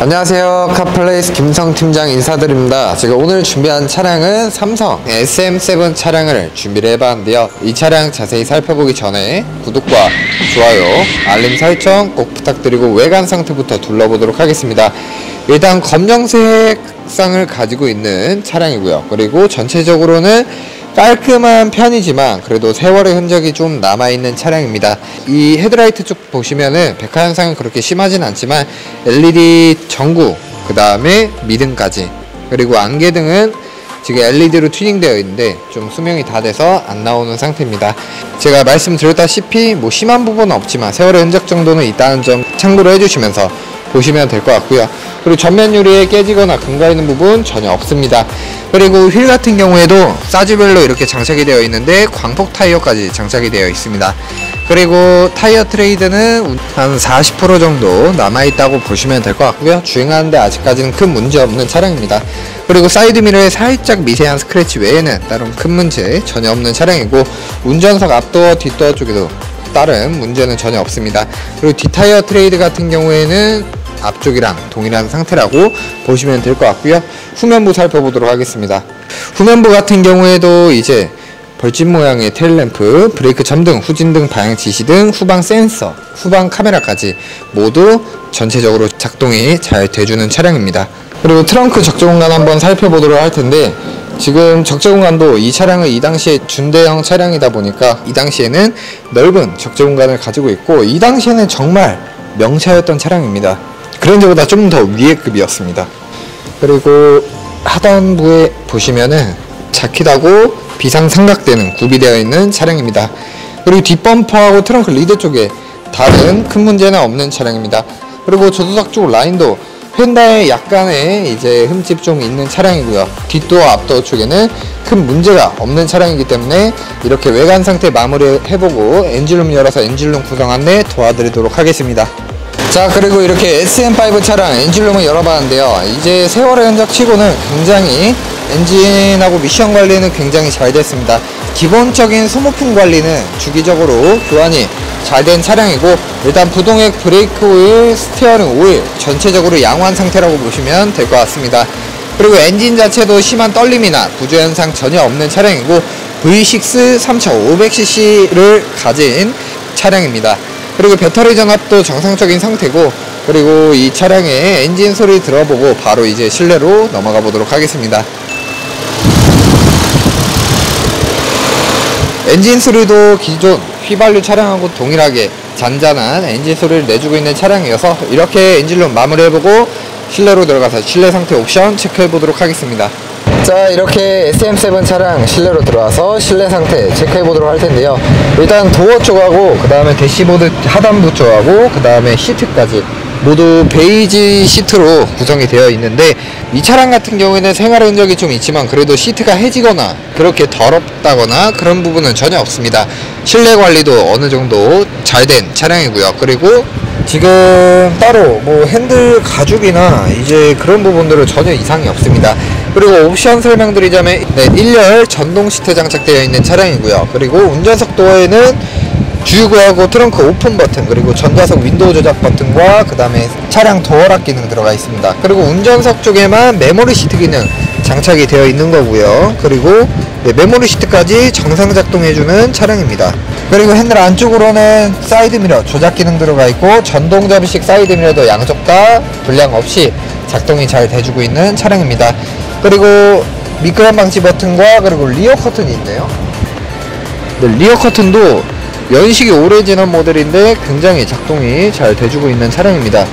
안녕하세요. 카플레이스 김성 팀장 인사드립니다. 제가 오늘 준비한 차량은 삼성 SM7 차량을 준비를 해봤는데요. 이 차량 자세히 살펴보기 전에 구독과 좋아요 알림 설정 꼭 부탁드리고 외관 상태부터 둘러보도록 하겠습니다. 일단 검정색 쌍을 가지고 있는 차량이고요. 그리고 전체적으로는 깔끔한 편이지만 그래도 세월의 흔적이 좀 남아있는 차량입니다. 이 헤드라이트 쪽 보시면은 백화 현상은 그렇게 심하진 않지만 LED 전구 그 다음에 미등까지 그리고 안개등은 지금 LED로 튜닝되어 있는데 좀 수명이 다 돼서 안 나오는 상태입니다. 제가 말씀드렸다시피 뭐 심한 부분은 없지만 세월의 흔적 정도는 있다는 점 참고로 해주시면서 보시면 될 것 같고요. 그리고 전면 유리에 깨지거나 금가 있는 부분 전혀 없습니다. 그리고 휠 같은 경우에도 사이즈별로 이렇게 장착이 되어 있는데 광폭 타이어까지 장착이 되어 있습니다. 그리고 타이어 트레드는 한 40% 정도 남아있다고 보시면 될 것 같고요. 주행하는데 아직까지는 큰 문제 없는 차량입니다. 그리고 사이드 미러에 살짝 미세한 스크래치 외에는 다른 큰 문제 전혀 없는 차량이고 운전석 앞도어 뒷도어 쪽에도 다른 문제는 전혀 없습니다. 그리고 뒷타이어 트레드 같은 경우에는 앞쪽이랑 동일한 상태라고 보시면 될 것 같고요. 후면부 살펴보도록 하겠습니다. 후면부 같은 경우에도 이제 벌집 모양의 테일램프, 브레이크 점등, 후진등, 방향 지시등, 후방 센서, 후방 카메라까지 모두 전체적으로 작동이 잘 돼주는 차량입니다. 그리고 트렁크 적재 공간 한번 살펴보도록 할 텐데 지금 적재 공간도 이 차량은 이 당시에 준대형 차량이다 보니까 이 당시에는 넓은 적재 공간을 가지고 있고 이 당시에는 정말 명차였던 차량입니다 그랜저보다 좀 더 위의 급이었습니다. 그리고 하단부에 보시면은 자킷하고 비상 삼각대는 구비되어 있는 차량입니다. 그리고 뒷범퍼하고 트렁크 lid 쪽에 다른 큰 문제는 없는 차량입니다. 그리고 조수석 쪽 라인도 펜다에 약간의 이제 흠집 좀 있는 차량이고요. 뒷도어 앞도어 쪽에는 큰 문제가 없는 차량이기 때문에 이렇게 외관 상태 마무리 해보고 엔진룸 열어서 엔진룸 구성 안내 도와드리도록 하겠습니다. 자 그리고 이렇게 SM5 차량 엔진룸을 열어봤는데요. 이제 세월의 흔적 치고는 굉장히 엔진하고 미션 관리는 굉장히 잘 됐습니다. 기본적인 소모품 관리는 주기적으로 교환이 잘 된 차량이고 일단 부동액 브레이크 오일 스티어링 오일 전체적으로 양호한 상태라고 보시면 될 것 같습니다. 그리고 엔진 자체도 심한 떨림이나 부조 현상 전혀 없는 차량이고 V6 3500cc를 가진 차량입니다 그리고 배터리 전압도 정상적인 상태고 그리고 이 차량의 엔진 소리 들어보고 바로 이제 실내로 넘어가 보도록 하겠습니다. 엔진 소리도 기존 휘발유 차량하고 동일하게 잔잔한 엔진 소리를 내주고 있는 차량이어서 이렇게 엔진룸 마무리해보고 실내로 들어가서 실내 상태 옵션 체크해 보도록 하겠습니다 자 이렇게 SM7 차량 실내로 들어와서 실내 상태 체크해 보도록 할 텐데요. 일단 도어 쪽하고 그 다음에 대시보드 하단부 쪽하고 그 다음에 시트까지 모두 베이지 시트로 구성이 되어 있는데 이 차량 같은 경우에는 생활 흔적이 좀 있지만 그래도 시트가 해지거나 그렇게 더럽다거나 그런 부분은 전혀 없습니다. 실내 관리도 어느 정도 잘 된 차량이고요. 그리고 지금 따로 뭐 핸들 가죽이나 이제 그런 부분들은 전혀 이상이 없습니다 그리고 옵션 설명드리자면 네, 1열 전동 시트 장착되어 있는 차량이고요. 그리고 운전석 도어에는 주유구하고 트렁크 오픈 버튼 그리고 전좌석 윈도우 조작 버튼과 그 다음에 차량 도어락 기능 들어가 있습니다. 그리고 운전석 쪽에만 메모리 시트 기능 장착이 되어 있는 거고요. 그리고 네, 메모리 시트까지 정상 작동해주는 차량입니다. 그리고 핸들 안쪽으로는 사이드 미러 조작 기능 들어가 있고 전동 접이식 사이드 미러도 양쪽 다 불량 없이 작동이 잘 돼주고 있는 차량입니다 그리고 미끄럼 방지 버튼과 그리고 rear 커튼이 있네요. 네, rear 커튼도 연식이 오래 지난 모델인데 굉장히 작동이 잘 돼주고 있는 차량입니다.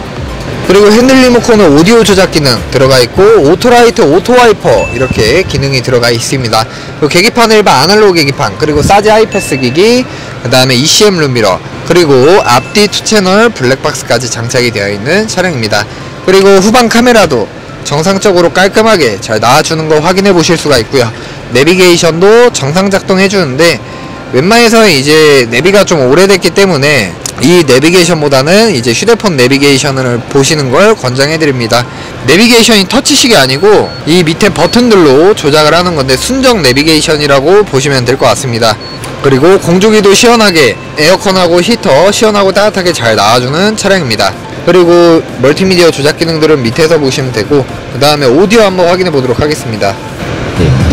그리고 핸들 리모컨은 오디오 조작 기능 들어가 있고 오토라이트 오토와이퍼 이렇게 기능이 들어가 있습니다. 그리고 계기판 일반 아날로그 계기판 그리고 사제 하이패스 기기 그 다음에 ECM 룸미러 그리고 앞뒤 two채널 블랙박스까지 장착이 되어 있는 차량입니다. 그리고 후방 카메라도 정상적으로 깔끔하게 잘 나와주는 거 확인해 보실 수가 있고요. 내비게이션도 정상 작동해 주는데 웬만해서 이제 내비가 좀 오래됐기 때문에 이 내비게이션보다는 이제 휴대폰 내비게이션을 보시는 걸 권장해 드립니다. 내비게이션이 터치식이 아니고 이 밑에 버튼들로 조작을 하는 건데 순정 내비게이션이라고 보시면 될 것 같습니다. 그리고 공조기도 시원하게 에어컨하고 히터 시원하고 따뜻하게 잘 나와주는 차량입니다. 그리고 멀티미디어 조작 기능들은 밑에서 보시면 되고 그 다음에 오디오 한번 확인해 보도록 하겠습니다. 네,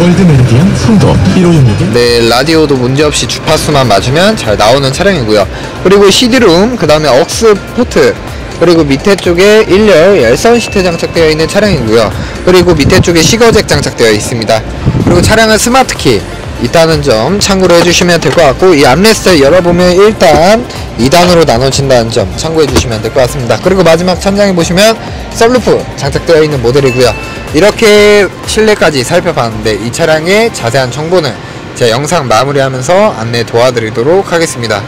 월드 메리디안 송도 1566에 네, 라디오도 문제없이 주파수만 맞으면 잘 나오는 차량이고요. 그리고 CD룸, 그 다음에 AUX port, 그리고 밑에 쪽에 1열 열선 시트 장착되어 있는 차량이고요. 그리고 밑에 쪽에 시거잭 장착되어 있습니다. 그리고 차량은 스마트키 있다는 점 참고로 해주시면 될 것 같고 이 armrest 열어보면 일단 2단으로 나눠진다는 점 참고해 주시면 될 것 같습니다. 그리고 마지막 천장에 보시면 썬루프 장착되어 있는 모델이고요. 이렇게 실내까지 살펴봤는데 이 차량의 자세한 정보는 제가 영상 마무리하면서 안내 도와드리도록 하겠습니다.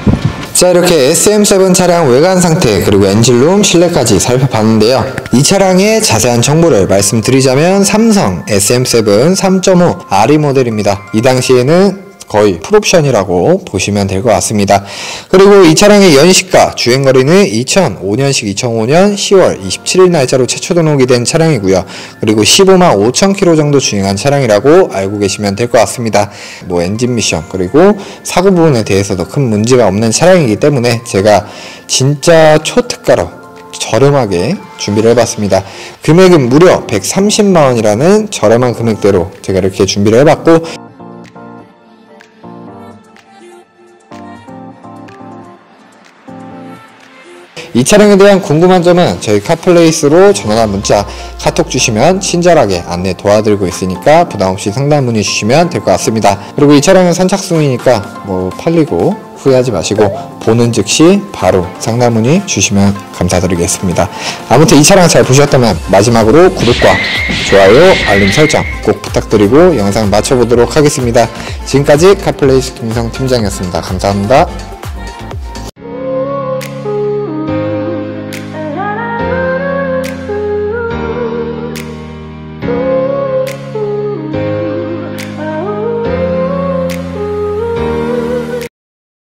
자 이렇게 SM7 차량 외관 상태 그리고 엔진룸 실내까지 살펴봤는데요. 이 차량의 자세한 정보를 말씀드리자면 삼성 SM7 3.5 RE 모델입니다. 이 당시에는 거의 풀옵션이라고 보시면 될 것 같습니다. 그리고 이 차량의 연식과 주행거리는 2005년식 2005년 10월 27일 날짜로 최초 등록이 된 차량이고요. 그리고 15만 5천 킬로 정도 주행한 차량이라고 알고 계시면 될 것 같습니다. 뭐 엔진 미션 그리고 사고 부분에 대해서도 큰 문제가 없는 차량이기 때문에 제가 진짜 초특가로 저렴하게 준비를 해봤습니다. 금액은 무려 130만원이라는 저렴한 금액대로 제가 이렇게 준비를 해봤고 이 차량에 대한 궁금한 점은 저희 카플레이스로 전화나 문자, 카톡 주시면 친절하게 안내 도와드리고 있으니까 부담없이 상담 문의 주시면 될 것 같습니다. 그리고 이 차량은 선착순이니까 뭐 팔리고 후회하지 마시고 보는 즉시 바로 상담 문의 주시면 감사드리겠습니다. 아무튼 이 차량 잘 보셨다면 마지막으로 구독과 좋아요, 알림 설정 꼭 부탁드리고 영상 마쳐보도록 하겠습니다. 지금까지 카플레이스 김성 팀장이었습니다. 감사합니다.